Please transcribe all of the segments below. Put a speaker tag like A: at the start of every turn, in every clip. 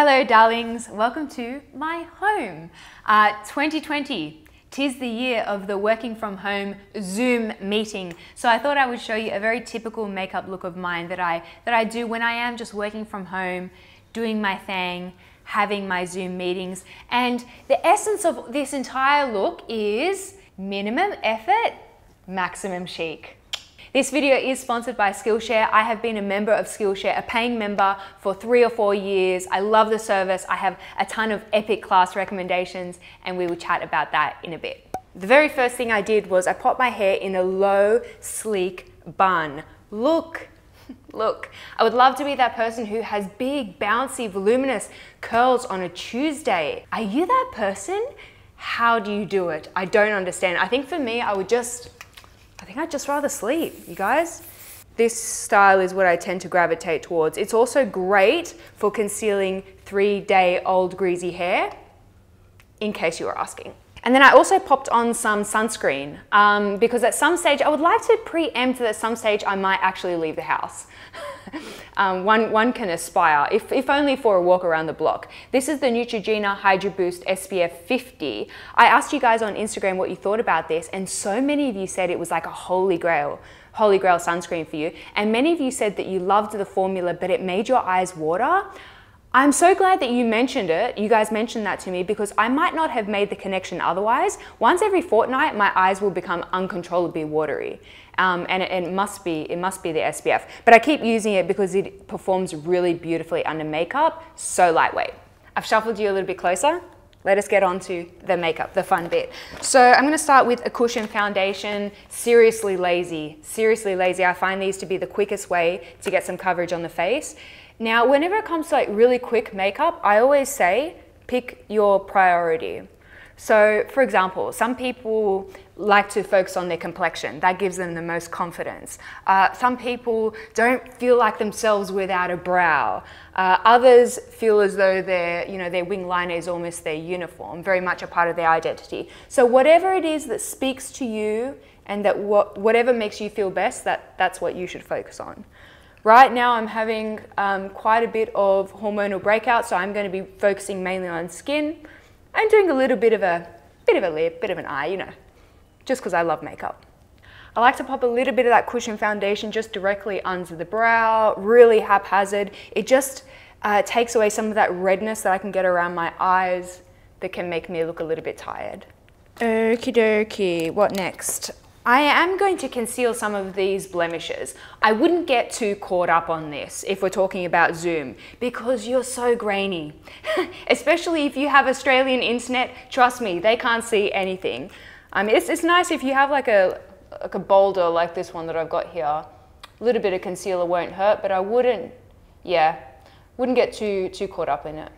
A: Hello, darlings. Welcome to my home. Uh, 2020. Tis the year of the working from home Zoom meeting. So I thought I would show you a very typical makeup look of mine that I that I do when I am just working from home, doing my thing, having my Zoom meetings. And the essence of this entire look is minimum effort, maximum chic. This video is sponsored by Skillshare. I have been a member of Skillshare, a paying member for three or four years. I love the service. I have a ton of epic class recommendations and we will chat about that in a bit. The very first thing I did was I popped my hair in a low, sleek bun. Look, look. I would love to be that person who has big, bouncy, voluminous curls on a Tuesday. Are you that person? How do you do it? I don't understand. I think for me, I would just think I'd just rather sleep, you guys. This style is what I tend to gravitate towards. It's also great for concealing three day old greasy hair, in case you were asking. And then I also popped on some sunscreen um, because at some stage, I would like to preempt that at some stage I might actually leave the house. um, one, one can aspire, if, if only for a walk around the block. This is the Neutrogena Hydro Boost SPF 50. I asked you guys on Instagram what you thought about this, and so many of you said it was like a holy grail holy grail sunscreen for you. And many of you said that you loved the formula, but it made your eyes water. I'm so glad that you mentioned it. You guys mentioned that to me because I might not have made the connection otherwise. Once every fortnight, my eyes will become uncontrollably watery. Um, and it, it, must be it must be the SPF. But I keep using it because it performs really beautifully under makeup, so lightweight. I've shuffled you a little bit closer. Let us get on to the makeup, the fun bit. So I'm gonna start with a cushion foundation, seriously lazy, seriously lazy. I find these to be the quickest way to get some coverage on the face. Now, whenever it comes to like really quick makeup, I always say pick your priority. So, for example, some people like to focus on their complexion. That gives them the most confidence. Uh, some people don't feel like themselves without a brow. Uh, others feel as though their, you know, their wing liner is almost their uniform, very much a part of their identity. So whatever it is that speaks to you and that what, whatever makes you feel best, that, that's what you should focus on. Right now I'm having um, quite a bit of hormonal breakout, so I'm going to be focusing mainly on skin. I'm doing a little bit of a bit of a lip, bit of an eye, you know, just because I love makeup. I like to pop a little bit of that cushion foundation just directly under the brow, really haphazard. It just uh, takes away some of that redness that I can get around my eyes that can make me look a little bit tired. Okie dokie, what next? I am going to conceal some of these blemishes. I wouldn't get too caught up on this if we're talking about Zoom because you're so grainy. Especially if you have Australian internet, trust me, they can't see anything. Um, it's, it's nice if you have like a, like a boulder like this one that I've got here. A little bit of concealer won't hurt, but I wouldn't, yeah, wouldn't get too, too caught up in it.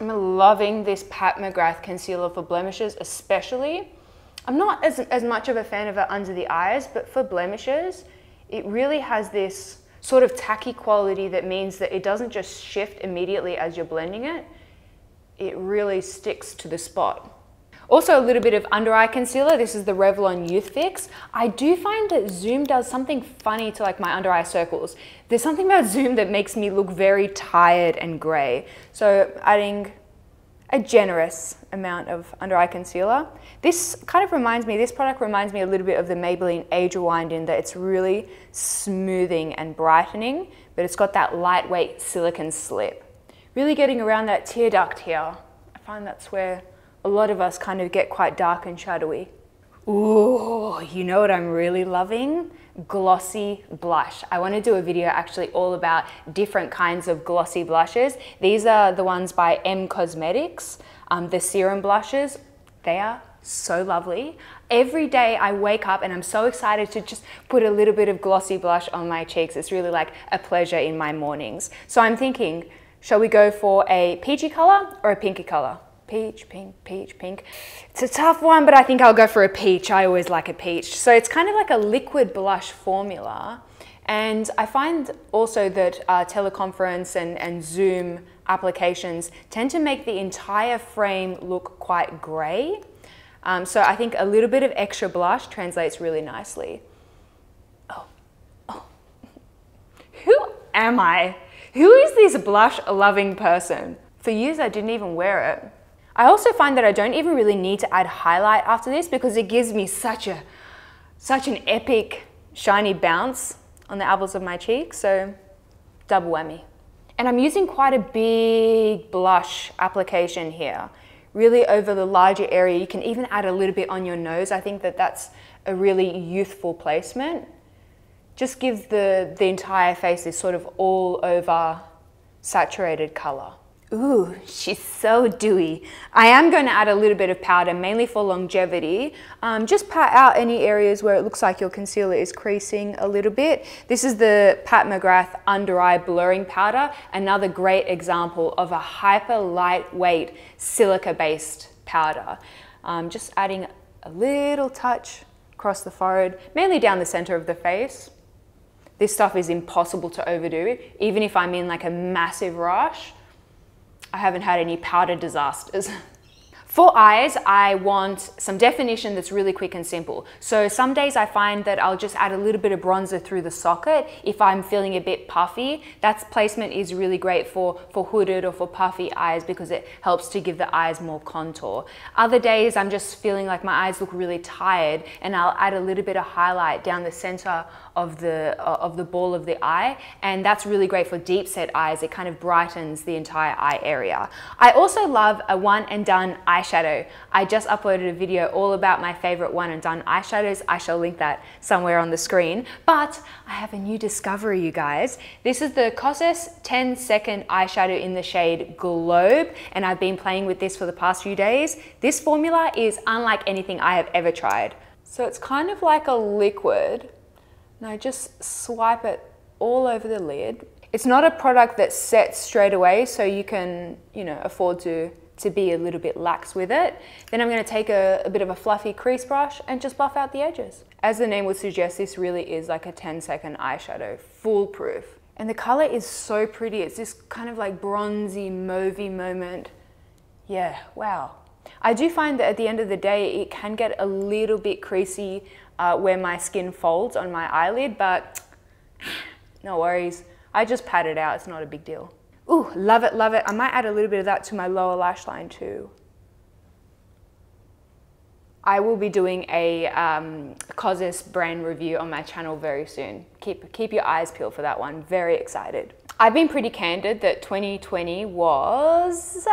A: I'm loving this Pat McGrath concealer for blemishes, especially I'm not as, as much of a fan of it under the eyes, but for blemishes, it really has this sort of tacky quality that means that it doesn't just shift immediately as you're blending it, it really sticks to the spot. Also a little bit of under eye concealer. This is the Revlon Youth Fix. I do find that Zoom does something funny to like my under eye circles. There's something about Zoom that makes me look very tired and gray. So adding a generous amount of under eye concealer. This kind of reminds me, this product reminds me a little bit of the Maybelline Age Rewind in that it's really smoothing and brightening, but it's got that lightweight silicone slip. Really getting around that tear duct here. I find that's where a lot of us kind of get quite dark and shadowy. Ooh, you know what I'm really loving? Glossy blush. I want to do a video actually all about different kinds of glossy blushes. These are the ones by EM Cosmetics, um, the serum blushes. They are so lovely. Every day I wake up and I'm so excited to just put a little bit of glossy blush on my cheeks. It's really like a pleasure in my mornings. So I'm thinking, shall we go for a peachy color or a pinky color? Peach, pink, peach, pink. It's a tough one, but I think I'll go for a peach. I always like a peach. So it's kind of like a liquid blush formula. And I find also that uh, teleconference and, and Zoom applications tend to make the entire frame look quite gray. Um, so I think a little bit of extra blush translates really nicely. Oh, oh. Who am I Who is this blush loving person? For years I didn't even wear it. I also find that I don't even really need to add highlight after this because it gives me such a such an epic shiny bounce on the apples of my cheeks. So double whammy. And I'm using quite a big blush application here, really over the larger area. You can even add a little bit on your nose. I think that that's a really youthful placement. Just gives the, the entire face this sort of all over saturated color. Ooh, she's so dewy. I am going to add a little bit of powder, mainly for longevity. Um, just pat out any areas where it looks like your concealer is creasing a little bit. This is the Pat McGrath Under Eye Blurring Powder, another great example of a hyper lightweight silica-based powder. Um, just adding a little touch across the forehead, mainly down the center of the face. This stuff is impossible to overdo, even if I'm in like a massive rush. I haven't had any powder disasters. For eyes, I want some definition that's really quick and simple. So some days I find that I'll just add a little bit of bronzer through the socket if I'm feeling a bit puffy. That placement is really great for, for hooded or for puffy eyes because it helps to give the eyes more contour. Other days I'm just feeling like my eyes look really tired and I'll add a little bit of highlight down the center of the, uh, of the ball of the eye and that's really great for deep set eyes. It kind of brightens the entire eye area. I also love a one and done eyeshadow. I just uploaded a video all about my favorite one and done eyeshadows. I shall link that somewhere on the screen. But I have a new discovery, you guys. This is the Kosas 10 second eyeshadow in the shade Globe. And I've been playing with this for the past few days. This formula is unlike anything I have ever tried. So it's kind of like a liquid. Now just swipe it all over the lid. It's not a product that sets straight away, so you can, you know, afford to to be a little bit lax with it. Then I'm gonna take a, a, bit of a fluffy crease brush and just buff out the edges. As the name would suggest, this really is like a 10 second eyeshadow, foolproof. And the color is so pretty. It's this kind of like bronzy, mauvey moment. Yeah, wow. I do find that at the end of the day, it can get a little bit creasy uh, where my skin folds on my eyelid, but no worries. I just pat it out, it's not a big deal. Ooh, love it, love it. I might add a little bit of that to my lower lash line too. I will be doing a um, brand review on my channel very soon. Keep, keep your eyes peeled for that one. Very excited. I've been pretty candid that 2020 was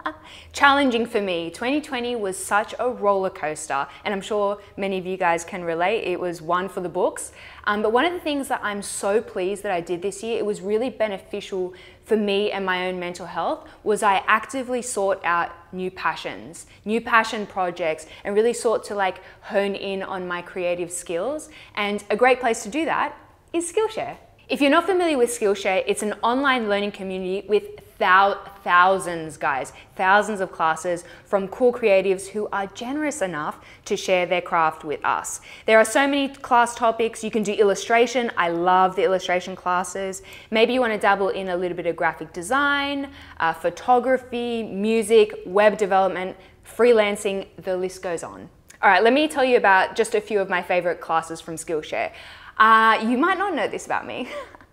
A: challenging for me. 2020 was such a roller coaster, and I'm sure many of you guys can relate. It was one for the books. Um, but one of the things that I'm so pleased that I did this year, it was really beneficial for me and my own mental health, was I actively sought out new passions, new passion projects, and really sought to like hone in on my creative skills. And a great place to do that is Skillshare. If you're not familiar with Skillshare, it's an online learning community with thousands, guys, thousands of classes from cool creatives who are generous enough to share their craft with us. There are so many class topics. You can do illustration. I love the illustration classes. Maybe you want to dabble in a little bit of graphic design, uh, photography, music, web development, freelancing, the list goes on. All right, let me tell you about just a few of my favorite classes from Skillshare. Uh, you might not know this about me,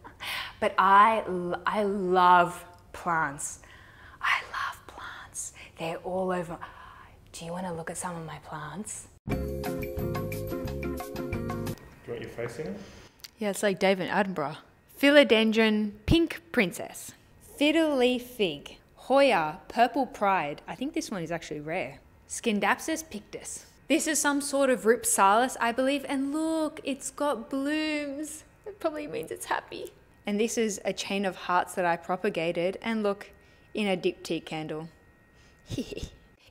A: but I, I love plants. I love plants. They're all over. Do you want to look at some of my plants?
B: Do you want your face in it?
A: Yeah, it's like David Attenborough. Philodendron Pink Princess. Fiddle leaf fig. Hoya Purple Pride. I think this one is actually rare. Scindapsus pictus. This is some sort of Rhipsalis, I believe, and look, it's got blooms. It probably means it's happy. And this is a chain of hearts that I propagated, and look, in a diptyque candle.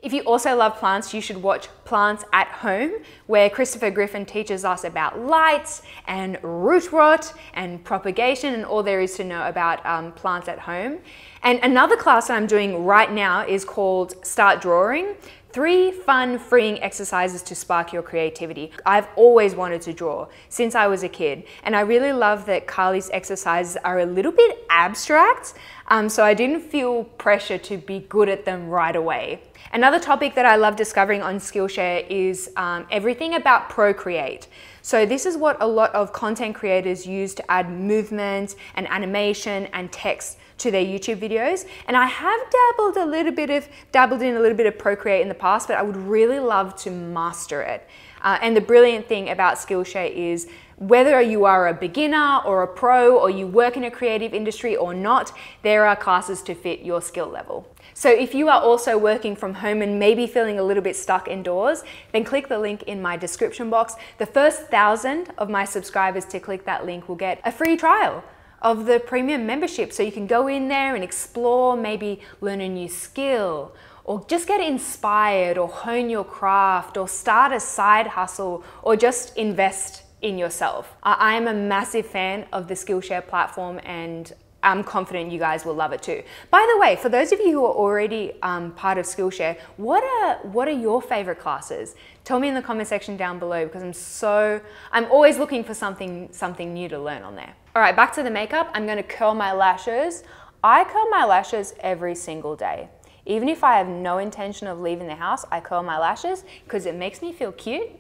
A: If you also love plants, you should watch Plants at Home, where Christopher Griffin teaches us about lights and root rot and propagation and all there is to know about um, plants at home. And another class that I'm doing right now is called Start Drawing. Three fun, freeing exercises to spark your creativity. I've always wanted to draw since I was a kid, and I really love that Carly's exercises are a little bit abstract, Um, so I didn't feel pressure to be good at them right away. Another topic that I love discovering on Skillshare is um, everything about Procreate. So this is what a lot of content creators use to add movement and animation and text to their YouTube videos. And I have dabbled a little bit of, dabbled in a little bit of Procreate in the past, but I would really love to master it. Uh, and the brilliant thing about Skillshare is whether you are a beginner or a pro or you work in a creative industry or not, there are classes to fit your skill level. So if you are also working from home and maybe feeling a little bit stuck indoors, then click the link in my description box. The first thousand of my subscribers to click that link will get a free trial of the premium membership. So you can go in there and explore, maybe learn a new skill or just get inspired or hone your craft or start a side hustle or just invest in yourself. I am a massive fan of the Skillshare platform and I'm confident you guys will love it too. By the way, for those of you who are already um, part of Skillshare, what are what are your favorite classes? Tell me in the comment section down below because I'm so I'm always looking for something something new to learn on there. All right, back to the makeup. I'm going to curl my lashes. I curl my lashes every single day. Even if I have no intention of leaving the house, I curl my lashes because it makes me feel cute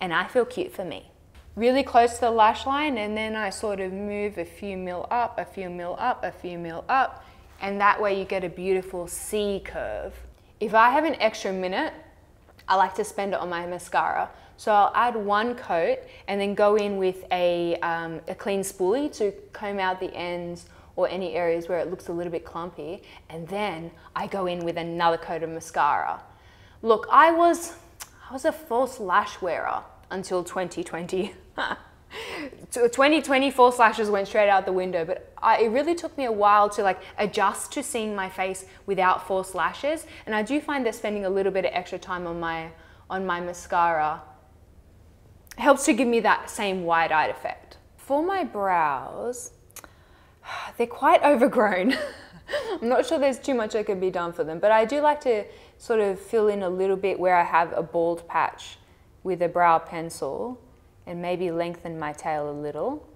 A: and I feel cute for me really close to the lash line and then I sort of move a few mil up, a few mil up, a few mil up, and that way you get a beautiful C curve. If I have an extra minute, I like to spend it on my mascara. So I'll add one coat and then go in with a, um, a clean spoolie to comb out the ends or any areas where it looks a little bit clumpy. And then I go in with another coat of mascara. Look, I was, I was a false lash wearer until 2020. 2020 false lashes went straight out the window, but I, it really took me a while to like adjust to seeing my face without false lashes. And I do find that spending a little bit of extra time on my on my mascara helps to give me that same wide-eyed effect. For my brows, they're quite overgrown. I'm not sure there's too much that could be done for them, but I do like to sort of fill in a little bit where I have a bald patch with a brow pencil and maybe lengthen my tail a little.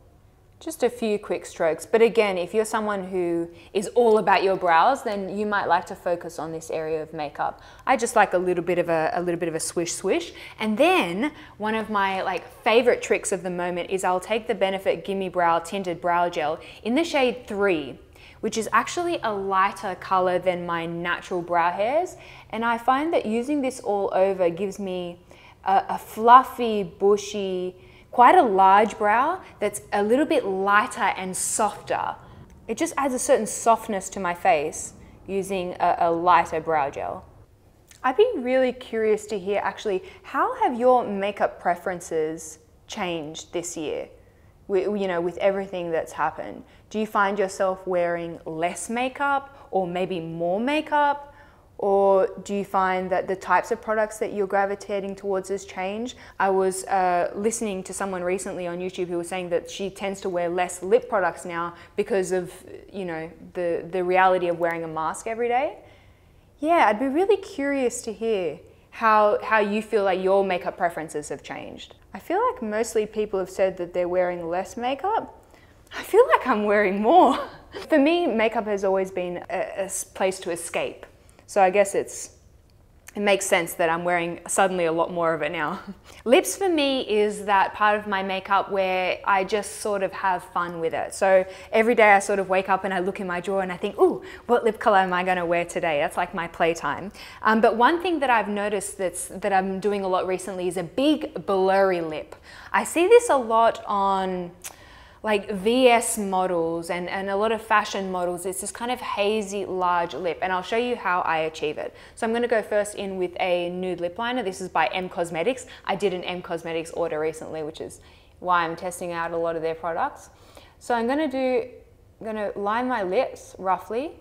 A: Just a few quick strokes. But again, if you're someone who is all about your brows, then you might like to focus on this area of makeup. I just like a little bit of a, a little bit of a swish swish. And then one of my like favorite tricks of the moment is I'll take the Benefit Gimme Brow Tinted Brow Gel in the shade 3 which is actually a lighter color than my natural brow hairs. And I find that using this all over gives me a, a fluffy, bushy, quite a large brow that's a little bit lighter and softer. It just adds a certain softness to my face using a, a lighter brow gel. I'd be really curious to hear actually, how have your makeup preferences changed this year? you know, with everything that's happened. Do you find yourself wearing less makeup or maybe more makeup? Or do you find that the types of products that you're gravitating towards has changed? I was uh, listening to someone recently on YouTube who was saying that she tends to wear less lip products now because of, you know, the, the reality of wearing a mask every day. Yeah, I'd be really curious to hear how, how you feel like your makeup preferences have changed. I feel like mostly people have said that they're wearing less makeup. I feel like I'm wearing more. For me, makeup has always been a, a place to escape. So I guess it's it makes sense that I'm wearing suddenly a lot more of it now. Lips for me is that part of my makeup where I just sort of have fun with it. So every day I sort of wake up and I look in my drawer and I think, ooh, what lip color am I gonna wear today? That's like my playtime. Um, but one thing that I've noticed that's, that I'm doing a lot recently is a big blurry lip. I see this a lot on, like VS models and, and a lot of fashion models, it's this kind of hazy, large lip. And I'll show you how I achieve it. So I'm gonna go first in with a nude lip liner. This is by EM Cosmetics. I did an EM Cosmetics order recently, which is why I'm testing out a lot of their products. So I'm gonna do, I'm gonna line my lips roughly.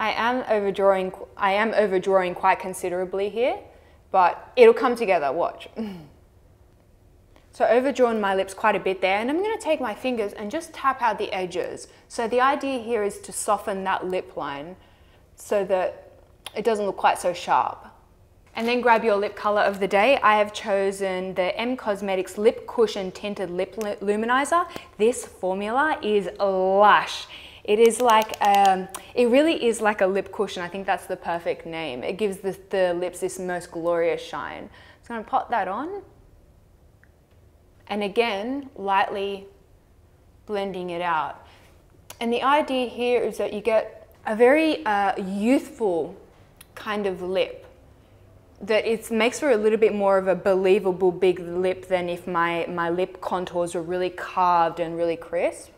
A: I am overdrawing, I am overdrawing quite considerably here, but it'll come together, watch. So overdrawn my lips quite a bit there and I'm going to take my fingers and just tap out the edges. So the idea here is to soften that lip line so that it doesn't look quite so sharp. And then grab your lip color of the day. I have chosen the EM Cosmetics Lip Cushion Tinted Lip Luminizer. This formula is lush. It is like, um, it really is like a lip cushion. I think that's the perfect name. It gives the, the lips this most glorious shine. So I'm gonna pop that on. And again, lightly blending it out. And the idea here is that you get a very uh, youthful kind of lip that it makes for a little bit more of a believable big lip than if my, my lip contours were really carved and really crisp.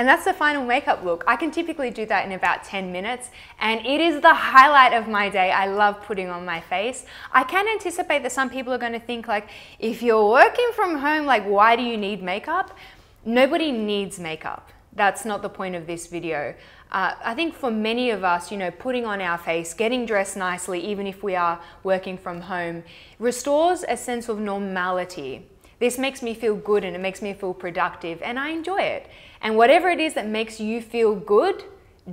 A: And that's the final makeup look. I can typically do that in about 10 minutes and it is the highlight of my day. I love putting on my face. I can anticipate that some people are gonna think like, if you're working from home, like why do you need makeup? Nobody needs makeup. That's not the point of this video. Uh, I think for many of us, you know, putting on our face, getting dressed nicely, even if we are working from home, restores a sense of normality. This makes me feel good and it makes me feel productive and I enjoy it. And whatever it is that makes you feel good,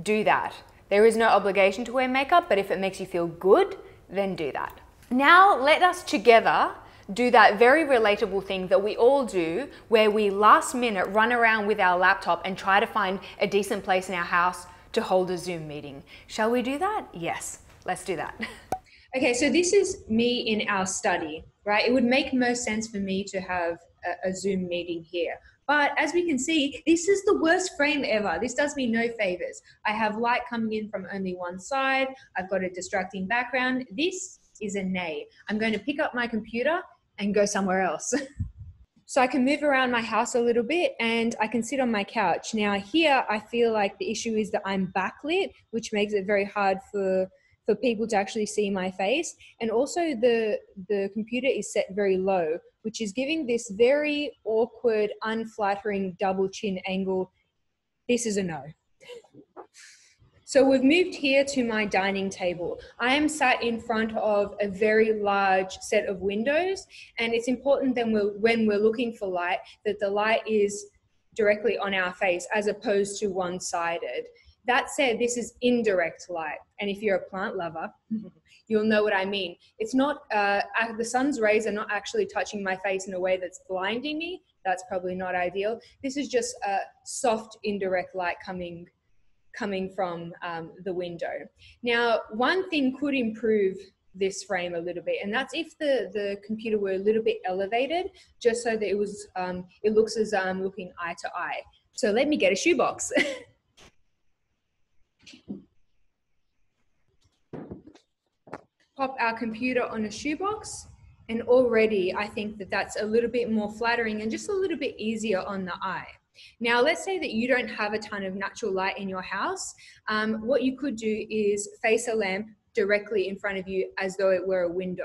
A: do that. There is no obligation to wear makeup, but if it makes you feel good, then do that. Now let us together do that very relatable thing that we all do where we last minute run around with our laptop and try to find a decent place in our house to hold a Zoom meeting. Shall we do that? Yes, let's do that. Okay, so this is me in our study, right? It would make most sense for me to have a, a Zoom meeting here. But as we can see, this is the worst frame ever. This does me no favors. I have light coming in from only one side. I've got a distracting background. This is a nay. I'm going to pick up my computer and go somewhere else. so I can move around my house a little bit and I can sit on my couch. Now, here I feel like the issue is that I'm backlit, which makes it very hard for for people to actually see my face and also the the computer is set very low which is giving this very awkward unflattering double chin angle this is a no so we've moved here to my dining table. I am sat in front of a very large set of windows and it's important then when we're looking for light that the light is directly on our face as opposed to one-sided. That said, this is indirect light. And if you're a plant lover, you'll know what I mean. It's not, uh, the sun's rays are not actually touching my face in a way that's blinding me. That's probably not ideal. This is just a soft indirect light coming coming from um, the window. Now, one thing could improve this frame a little bit and that's if the the computer were a little bit elevated just so that it was um, it looks as I'm um, looking eye to eye so let me get a shoebox pop our computer on a shoebox and already I think that that's a little bit more flattering and just a little bit easier on the eye now, let's say that you don't have a ton of natural light in your house. Um, what you could do is face a lamp directly in front of you as though it were a window.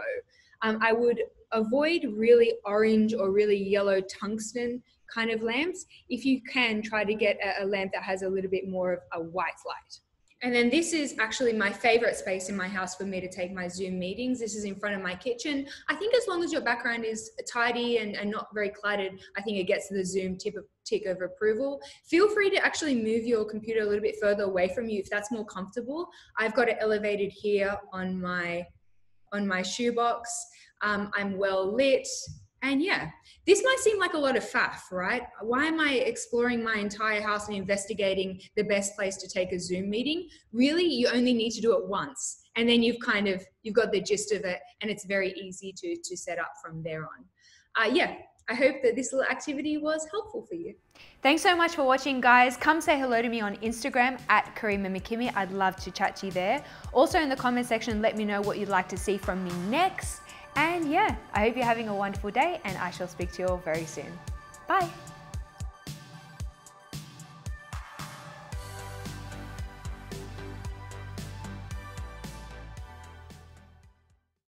A: Um, I would avoid really orange or really yellow tungsten kind of lamps. If you can, try to get a, a lamp that has a little bit more of a white light. And then this is actually my favorite space in my house for me to take my Zoom meetings. This is in front of my kitchen. I think as long as your background is tidy and, and not very cluttered, I think it gets the Zoom tip of, tick of approval. Feel free to actually move your computer a little bit further away from you if that's more comfortable. I've got it elevated here on my, on my shoebox. Um, I'm well lit. And yeah, this might seem like a lot of faff, right? Why am I exploring my entire house and investigating the best place to take a Zoom meeting? Really, you only need to do it once. And then you've kind of, you've got the gist of it and it's very easy to, to set up from there on. Uh, yeah, I hope that this little activity was helpful for you.
B: Thanks so much for watching, guys. Come say hello to me on Instagram at Karima McKimmie. I'd love to chat to you there. Also in the comment section, let me know what you'd like to see from me next. And yeah, I hope you're having a wonderful day and I shall speak to you all very soon. Bye.